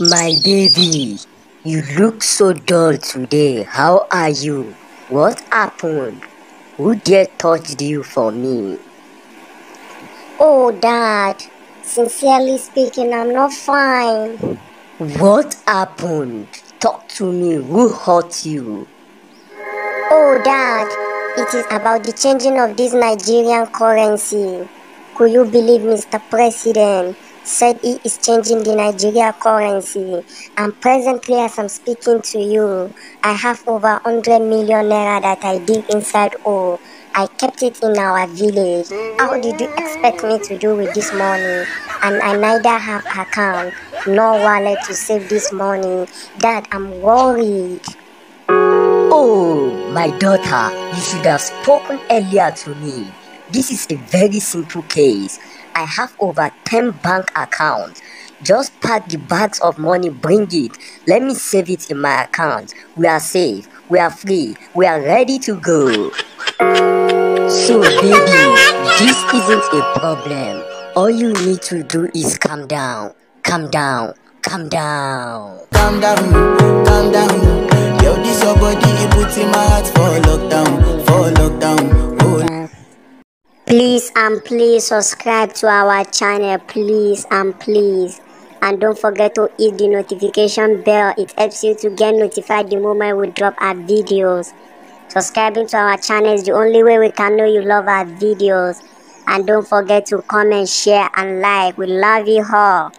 My baby, you look so dull today. How are you? What happened? Who dare touched you for me? Oh, Dad. Sincerely speaking, I'm not fine. What happened? Talk to me. Who hurt you? Oh, Dad. It is about the changing of this Nigerian currency. Could you believe Mr. President said he is changing the Nigeria currency and presently as I'm speaking to you, I have over 100 million naira that I dig inside Oh, I kept it in our village. How did you expect me to do with this money? And I neither have account nor wallet to save this money. Dad, I'm worried. Oh, my daughter, you should have spoken earlier to me. This is a very simple case. I have over 10 bank accounts. Just pack the bags of money, bring it. Let me save it in my account. We are safe, we are free, we are ready to go. So, baby, this isn't a problem. All you need to do is calm down, calm down, calm down. Calm down, calm down. Please and please subscribe to our channel, please and please. And don't forget to hit the notification bell. It helps you to get notified the moment we drop our videos. Subscribing to our channel is the only way we can know you love our videos. And don't forget to comment, share, and like. We love you all.